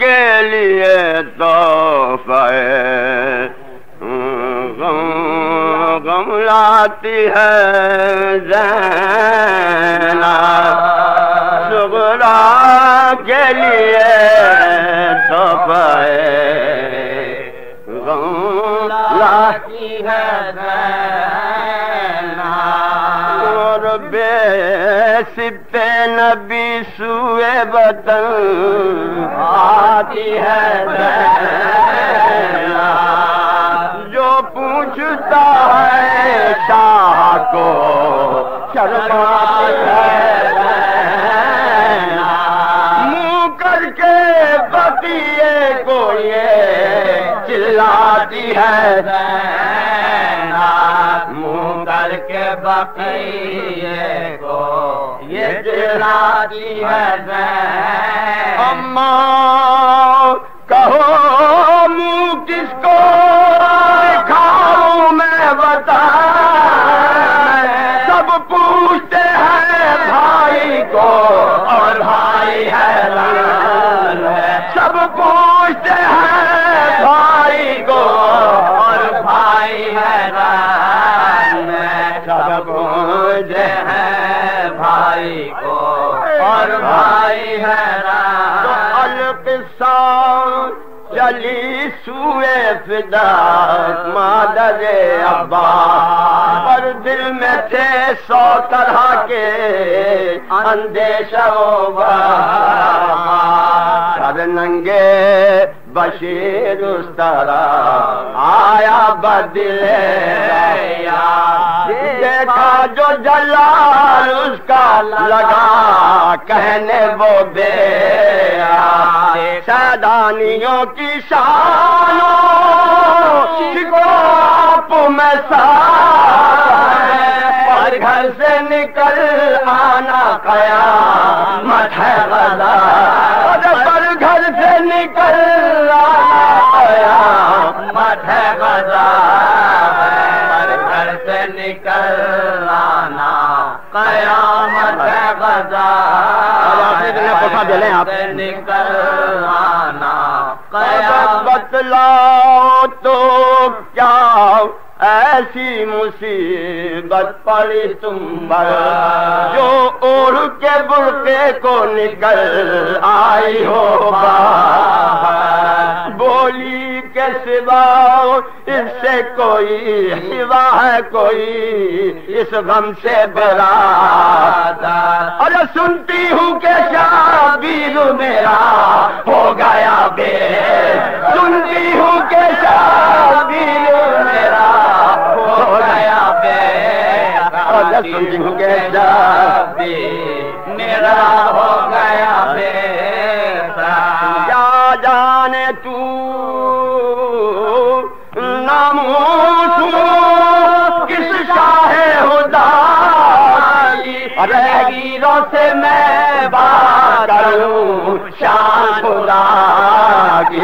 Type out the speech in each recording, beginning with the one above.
के लिए तो गम लाती है जैना। सुगरा के लिए तो गम लाती है आती है जो पूछता है शाह को शर्माती है मुँह करके बतिए को ये चिल्लाती है मुँह करके बतिए को कहो मुँह किसको खाऊं मैं बता सब पूछते हैं भाई को और भाई है सब पूछते हैं भाई को और भाई है। सब पूछते हैं भाई को और भाई है चली सुए फिदा मादरे अब्बा पर दिल में थे सौ तरह के अंदेशो नंगे बशीर उस तरह आया बदले देखा जो जलाल उसका लगा, कहने वो बे सैदानियों की शानों में पर घर से निकल आना कया है गदा। कोठा दे लें आप। बतलाओ तो क्या ऐसी मुसीबत पड़ी तुम पर? जो ओढ़ के बुरके को निकल आई हो बोली के सिवा इससे कोई सिवा है कोई, इस गम से बरा अरे सुनती हूँ के शाबीर मेरा हो गया बे सुनती हूँ के शाबीर मेरा हो गया बे अरे सुनती हूँ के शाबीर मेरा हो गया बे रहीरों से मैं बात करूँ शान खुदा की।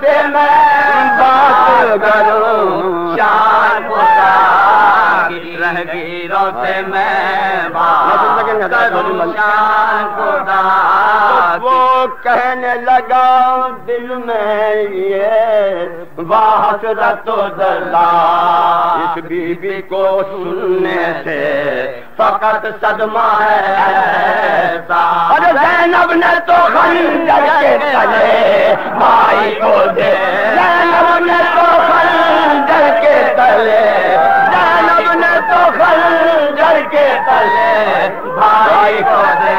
से मैं बात करूँ शान खुदा की। से मैं बात करूँ शान खुदा वो कहने लगा दिल में ये बात रतो दला। इस बीबी को सुनने से फकत सदमा है अरे जैनब ने तो खंजर के तले भाई को दे। जैनब ने तो खंजर के तले जैनब ने तो खंजर के तले भाई को दे।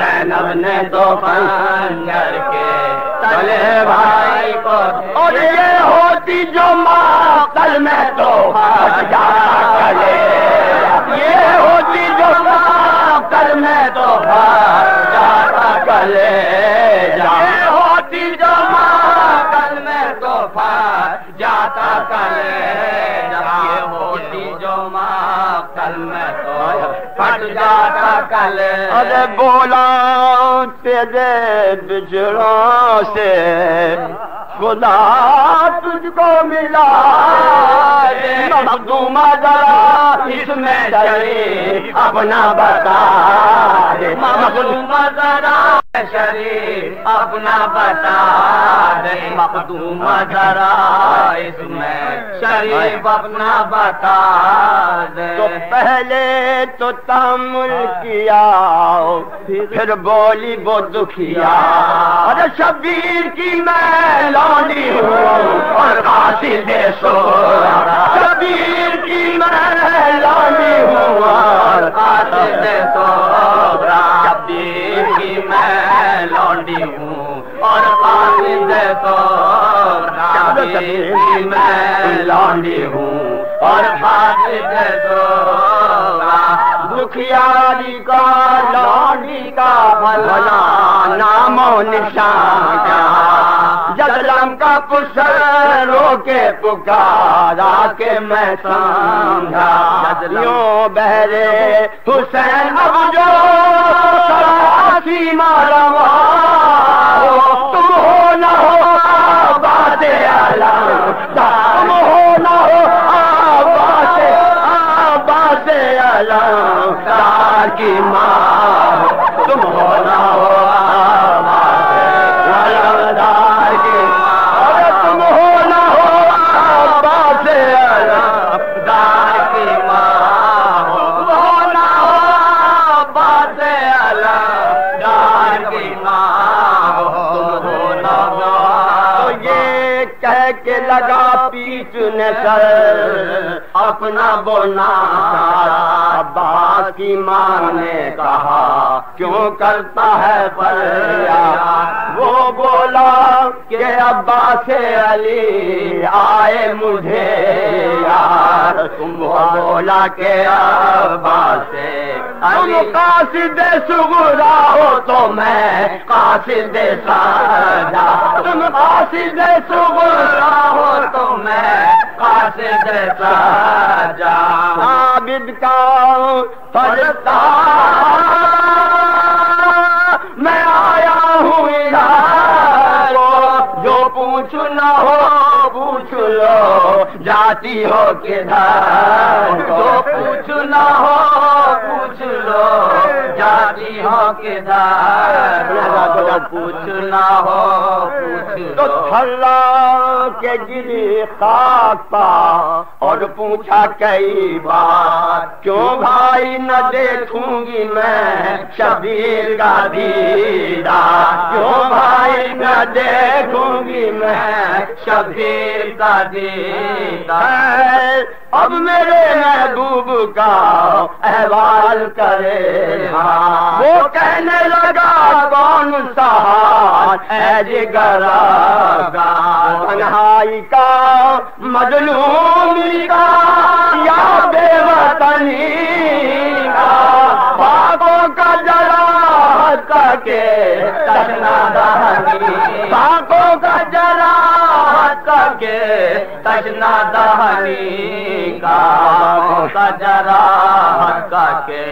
जैनब ने तो खंजर के तले भाई को और ये होती जो माँ कल में तो हजा ये होती जो माँ कल में तो जाता कले फट जाता कले। अरे बोला तेरे बिजड़ों से खुदा तुझको मिला। मखदूमा जरा इसमें अपना बता मखदूमा जरा शरीफ अपना बता दे जरा इसमें शरीफ अपना बता दे। तो पहले तो तामुल किया फिर बोली वो दुखिया। अरे शबीर की मैं लौंडी हूँ और काशी दे सो शबीर की मैं लौंडी हूँ और कासिल सो शबीर की मैं लौंडी हूँ और कासिल सो शबीर मैं लौंडी हूँ और कासिल सो दुखियारी का लौंडी का भला नामो निशान। का जगलम का पुसर रोके पुकारा के मैं समझा यूँ बहरे हुसैन अब जो सरासी मारवा तो ये कह के लगा पीठ ने सर, अपना बोना अब्बास की माँ ने कहा, क्यों करता है फरिया वो बोला कि अब्बा से अली आए मुझे यार। तुम बोला के अब्बा तुम कासिद सुगुरा हो तो मैं कासिद साजा तुम कासिद सुगुरा हो तो मैं कासिद साजा आबिद का फरता मैं आया हूँ इधर। जो पूछ न हो पूछ लो। जाती हो किधर? जो पूछ ना हो पूछ लो जाती हो किधर? जो पूछ ना हो पूछ। तो थल्ला के गिरी खाक पा और पूछा कई बार क्यों भाई न देखूँगी मैं शबीर का दीदार क्यों भाई न देखूँगी मैं शबीर का दीदार अब मेरे महबूब का अहवाल करे हाँ। वो कहने लगा कौन सा जिगरा तन्हाई का मजलूमी का या बेवतनी का? बागों का तशना दहनी बागों का जला करके तजना दहनी का सजरा के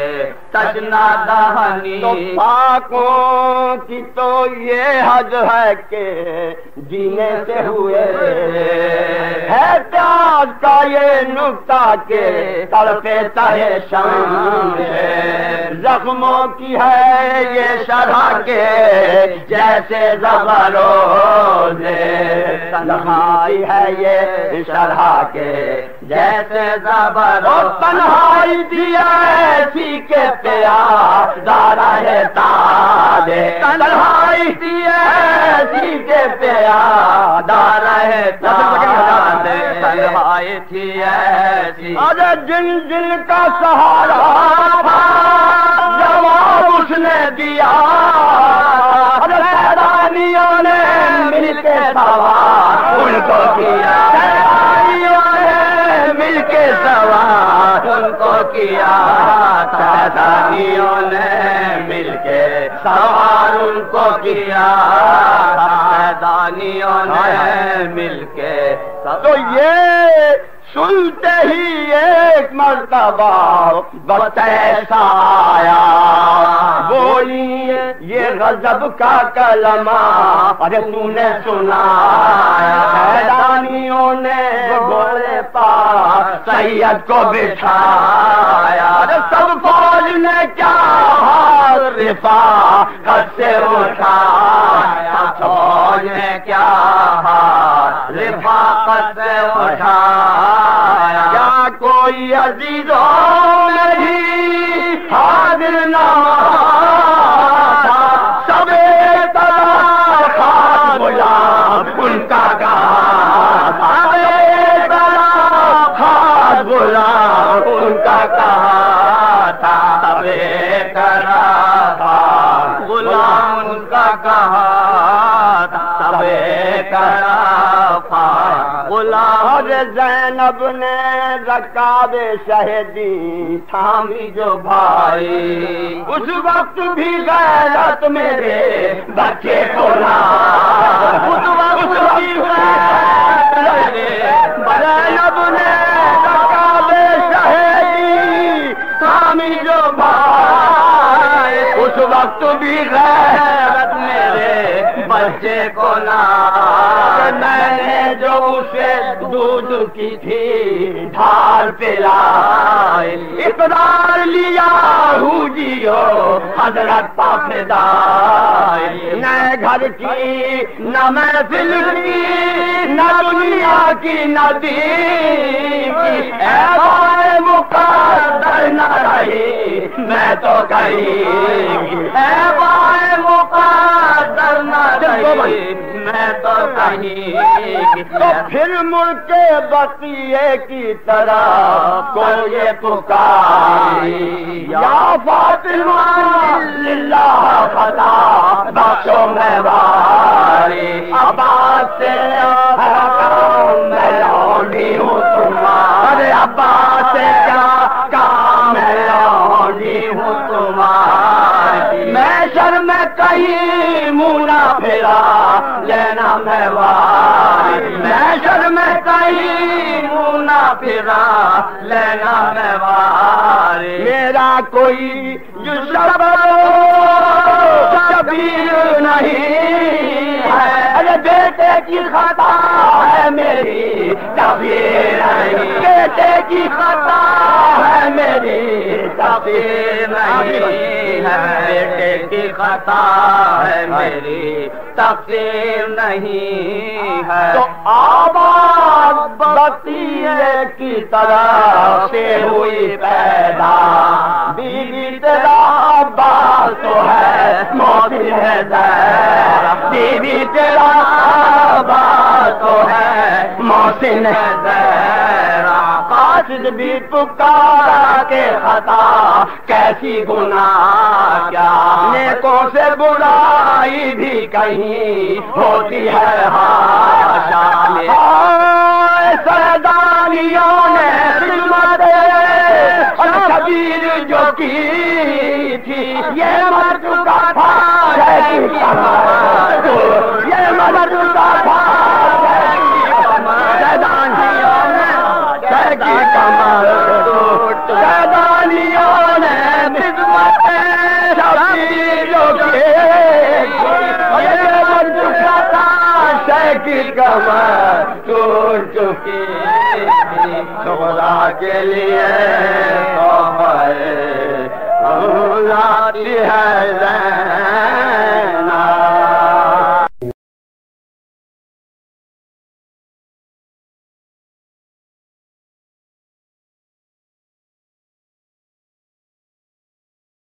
तशना दहनी तो पाकों की तो ये हद है के जीने से हुए। है त्याग का ये नुकता के तड़पे तहे शाम जख्मों की है ये शरह के जैसे जबरो तन्हाई है ये शरह के जैसे जबरो तन्हाई दिया ऐसी के दारा है तारे तन्हाई दिया के दारा है तारे तन्हाई थी ऐसी अरे जिन जिन का सहारा था जवाब उसने दिया। अरे ने मिलके सवार उनको किया। मिलके सवार उनको किया सैलानियों ने मिलके सवार उनको किया दानियों ने मिलके तो ये सुनते ही एक मर्तबा बस ऐसा आया बोली ये गजब का कलमा, अरे तूने सुना हैदानियों ने घोड़े पा सैयद को बिठाया अरे सब फौज ने क्या रिफा से उठाया? फौज ने क्या रिफाकत से उठाया? क्या कोई अजीजों में हाजिर न सबे तला गुलाम उनका कहा सबे तला खास गुलाम उनका कहा था सबे था गुलाम उनका कहा गुलाम। और जैनब ने रकाबे शहदी थामी जो भाई। उस वक्त भी गैरत मेरे बच्चे ना उस वक्त भी जैनब ने रकाबे शहदी थामी जो भाई। उस वक्त भी गैरत बच्चे को ना मैंने जो उसे दूध की थी, ढाल पिलाई। इकदार लिया हूँ हो हज़रत पाफेदार न घर की, न महफिल की न दुनिया की नदी मुकादर न रही मैं तो कहीं ऐबाए मुकादर न रही मैं तो कहीं तो फिर मुड़ के बतिए की तरह को ये पुकारी। या फातिमा लिल्लाह फला। मुना मेरा लैना मवा मुना फेरा लैना मवार मेरा कोई शबीर नहीं है। अरे बेटे की खता है मेरी तबीर नहीं। बेटे की खता है मेरी तबीर नहीं है। बेटे की खता है मेरी तकसीर नहीं है। तो आवाज़ बतिए की तरह से हुई पैदा। बीवी तेरा अब्बास तो है मोती है बीवी तेरा अब्बास तो है मोहसिन है जहरा कासिद भी पुकारा के खता कैसी गुनाह क्या नेकों से बुराई भी कहीं होती है हाशा जो की थी ये मर चुका था। ये मर चुका की टूट चुकी। खुदा के लिए है